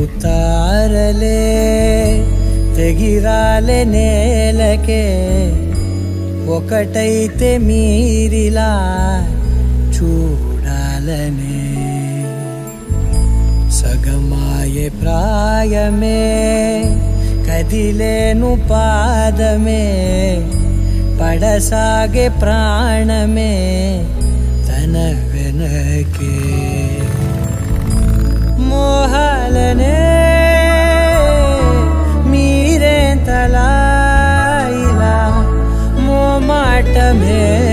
ఊహలే తెగిరాలే నేలకే ఒకటైతే మీరిలా చూడాలనే సగమాయే ప్రాయమే కదిలేను పాదమే పడసాగే ప్రాణమే తన వెనకే miren talaila mo matamhe